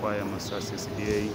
Esquire Masasi SDA